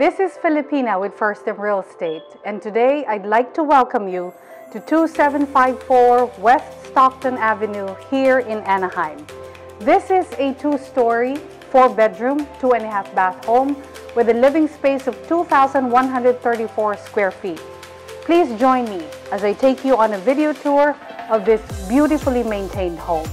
This is Filipina with First in Real Estate, and today I'd like to welcome you to 2754 West Stockton Avenue here in Anaheim. This is a two-story, four-bedroom, two and a half bath home with a living space of 2,134 square feet. Please join me as I take you on a video tour of this beautifully maintained home.